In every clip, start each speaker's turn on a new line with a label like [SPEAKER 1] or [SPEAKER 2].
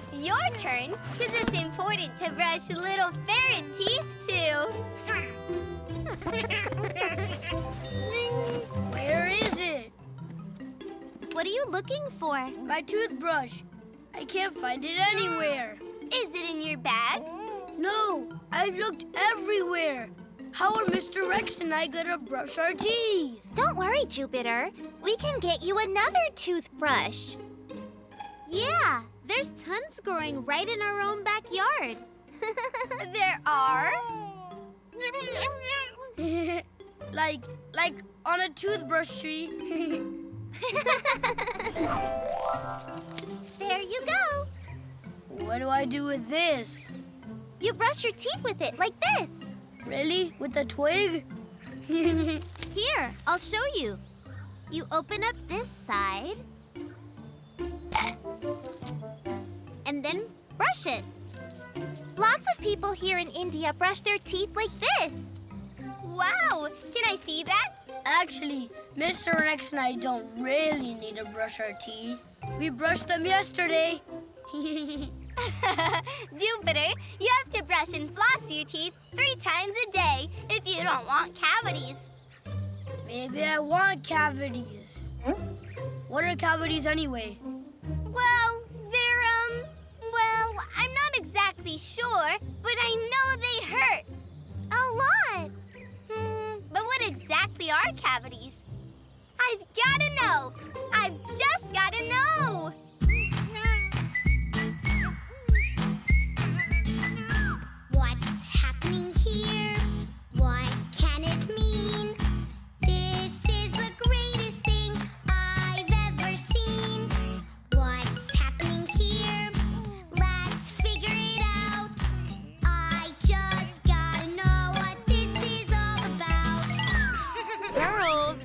[SPEAKER 1] it's your turn, because it's important to brush little ferret teeth, too.
[SPEAKER 2] Where is it?
[SPEAKER 1] What are you looking for?
[SPEAKER 2] My toothbrush. I can't find it anywhere.
[SPEAKER 1] Is it in your bag?
[SPEAKER 2] No, I've looked everywhere. How are Mr. Rex and I gonna brush our teeth?
[SPEAKER 1] Don't worry, Jupiter. We can get you another toothbrush. Yeah, there's tons growing right in our own backyard. there are?
[SPEAKER 2] like, like on a toothbrush tree.
[SPEAKER 1] there you go.
[SPEAKER 2] What do I do with this?
[SPEAKER 1] You brush your teeth with it like this.
[SPEAKER 2] Really? With a twig?
[SPEAKER 1] Here, I'll show you. You open up this side. Brush it. Lots of people here in India brush their teeth like this. Wow! Can I see that?
[SPEAKER 2] Actually, Mr. Rex and I don't really need to brush our teeth. We brushed them yesterday.
[SPEAKER 1] Jupiter, you have to brush and floss your teeth three times a day if you don't want cavities.
[SPEAKER 2] Maybe I want cavities. Hmm? What are cavities anyway?
[SPEAKER 1] Exactly sure, but I know they hurt. A lot. Hmm, but what exactly are cavities? I've gotta know. I've just gotta know.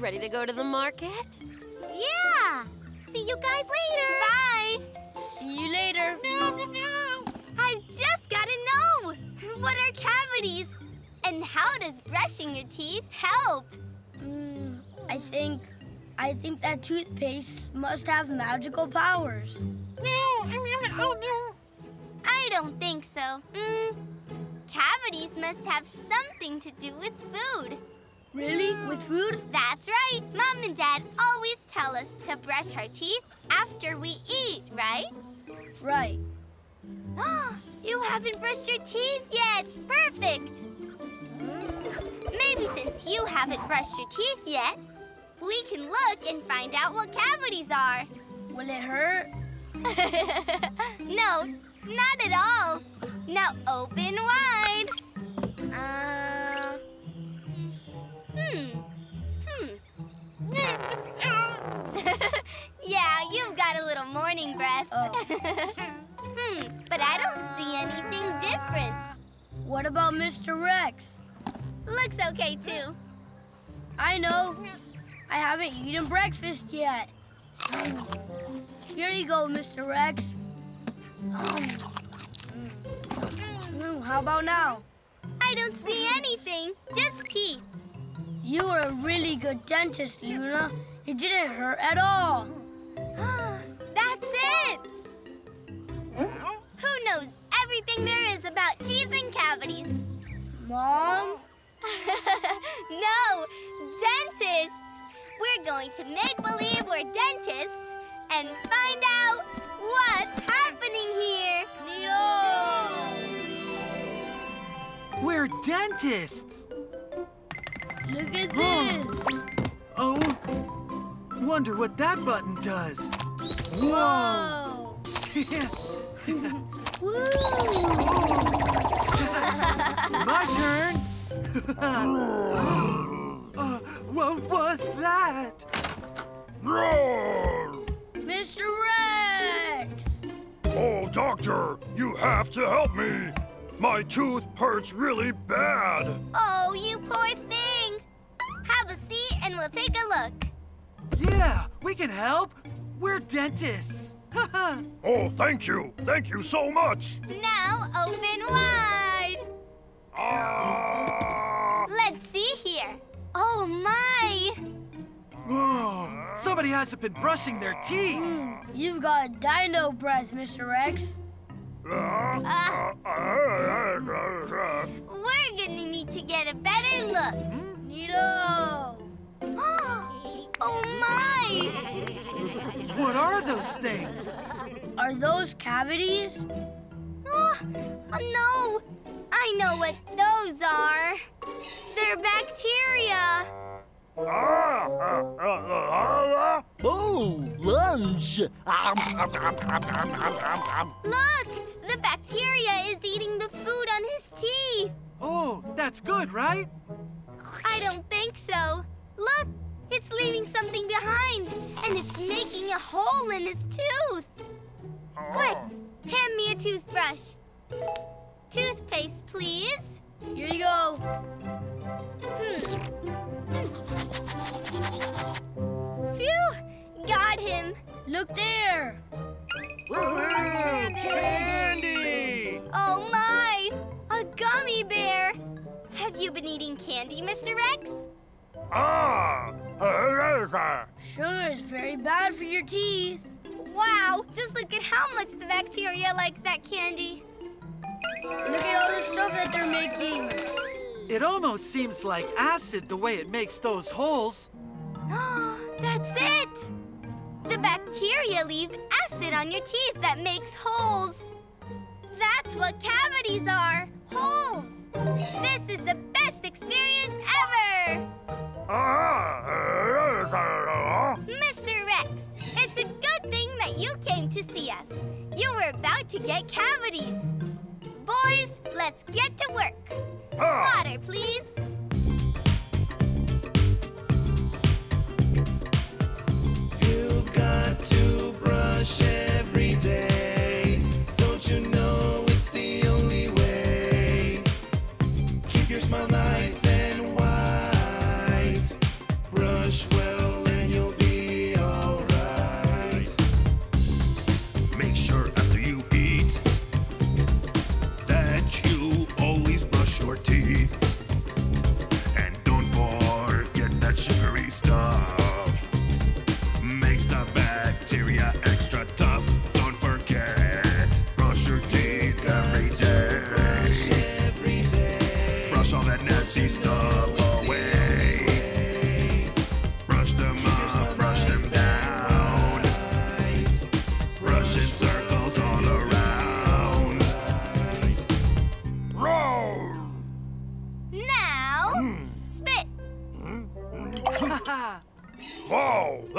[SPEAKER 3] Ready to go to the market?
[SPEAKER 1] Yeah. See you guys later. Bye.
[SPEAKER 2] See you later.
[SPEAKER 1] I've just gotta know. What are cavities? And how does brushing your teeth help?
[SPEAKER 2] Mm, I think, I think that toothpaste must have magical powers.
[SPEAKER 1] I don't think so. Mm, cavities must have something to do with food.
[SPEAKER 2] Really? With food?
[SPEAKER 1] That's right. Mom and Dad always tell us to brush our teeth after we eat, right?
[SPEAKER 2] Right.
[SPEAKER 1] Ah, you haven't brushed your teeth yet. Perfect. Maybe since you haven't brushed your teeth yet, we can look and find out what cavities are.
[SPEAKER 2] Will it hurt?
[SPEAKER 1] no, not at all. Now open wide. Hmm. Hmm. yeah, you've got a little morning breath.
[SPEAKER 2] Oh.
[SPEAKER 1] hmm, but I don't see anything different.
[SPEAKER 2] what about Mr. Rex?
[SPEAKER 1] Looks okay, too.
[SPEAKER 2] I know. I haven't eaten breakfast yet. Here you go, Mr. Rex. Mm, How about now?
[SPEAKER 1] I don't see anything, just teeth.
[SPEAKER 2] You were a really good dentist, Luna. It didn't hurt at all.
[SPEAKER 1] That's it! Who knows everything there is about teeth and cavities?
[SPEAKER 2] Mom?
[SPEAKER 1] no, dentists! We're going to make believe we're dentists and find out what's happening here.
[SPEAKER 4] We're dentists!
[SPEAKER 2] Look at this!
[SPEAKER 4] Oh, wonder what that button does. Whoa! My turn! Uh, what was that?
[SPEAKER 2] Mr. Rex!
[SPEAKER 5] Oh, doctor, you have to help me. My tooth hurts really bad.
[SPEAKER 1] Oh, you poor thing. Have a seat and we'll take a look.
[SPEAKER 4] Yeah, we can help. We're dentists.
[SPEAKER 5] Oh, thank you. Thank you so much.
[SPEAKER 1] Now open wide.
[SPEAKER 5] Ah!
[SPEAKER 1] Let's see here. Oh my!
[SPEAKER 4] Whoa! Somebody hasn't been brushing their teeth.
[SPEAKER 2] You've got a dino breath, Mr. Rex.
[SPEAKER 1] Uh, we're gonna need to get a better look.
[SPEAKER 2] Neato.
[SPEAKER 1] Oh my!
[SPEAKER 4] What are those things?
[SPEAKER 2] Are those cavities?
[SPEAKER 1] Oh, no! I know what those are. They're bacteria.
[SPEAKER 6] Oh, lunch!
[SPEAKER 1] Look! The bacteria is eating the food on his teeth.
[SPEAKER 4] Oh, that's good, right?
[SPEAKER 1] I don't think so. Look! It's leaving something behind, and it's making a hole in his tooth. Quick, hand me a toothbrush. Toothpaste, please.
[SPEAKER 2] Here you go.
[SPEAKER 1] Hmm. Phew! Got him.
[SPEAKER 2] Look there.
[SPEAKER 4] Candy!
[SPEAKER 1] Oh my! A gummy bear! Have you been eating candy, Mr. Rex?
[SPEAKER 5] Ah!
[SPEAKER 2] Sugar is very bad for your teeth.
[SPEAKER 1] Wow! Just look at how much the bacteria like that candy.
[SPEAKER 2] Look at all the stuff that they're making.
[SPEAKER 4] It almost seems like acid the way it makes those holes.
[SPEAKER 1] That's it! The bacteria leave acid on your teeth that makes holes. That's what cavities are holes. About to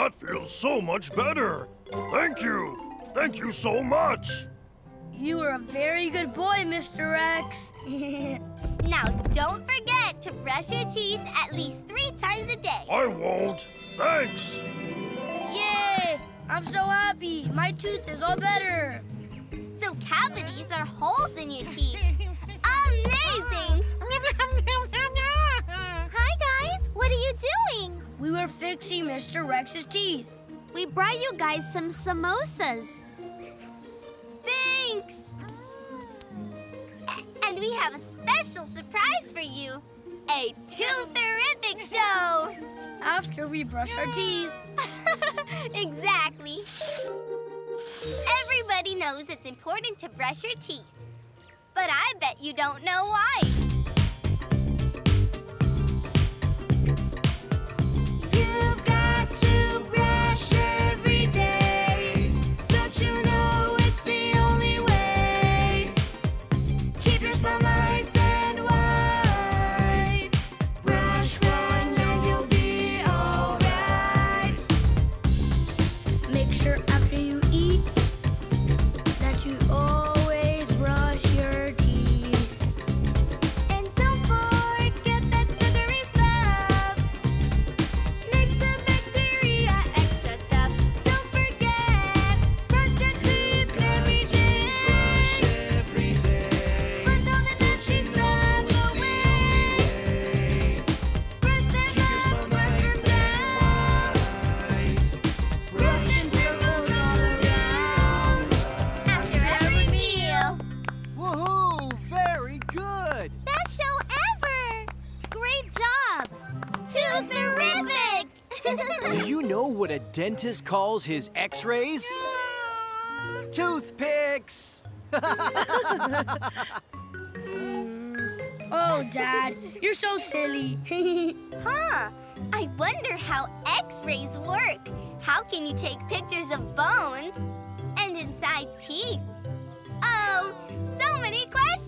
[SPEAKER 5] that feels so much better. Thank you. Thank you so much.
[SPEAKER 2] You are a very good boy, Mr. Rex.
[SPEAKER 1] Now, don't forget to brush your teeth at least three times a day.
[SPEAKER 5] I won't. Thanks.
[SPEAKER 2] Yay! I'm so happy. My tooth is all better.
[SPEAKER 1] So cavities are holes in your teeth.
[SPEAKER 2] Were Mr. Rex's teeth.
[SPEAKER 1] We brought you guys some samosas. Thanks. And we have a special surprise for you. A tooth-terrific show.
[SPEAKER 2] After we brush our teeth.
[SPEAKER 1] exactly. Everybody knows it's important to brush your teeth. But I bet you don't know why.
[SPEAKER 7] Dentist calls his x-rays? Toothpicks!
[SPEAKER 2] Oh, Dad, you're so silly.
[SPEAKER 1] Huh. I wonder how x-rays work. How can you take pictures of bones and inside teeth? Oh, so many questions!